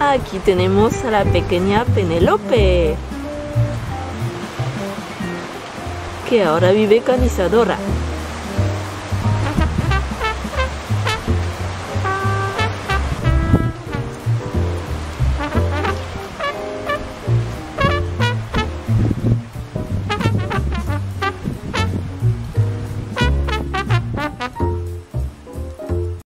Aquí tenemos a la pequeña Penelope. Que ahora vive con Isadora.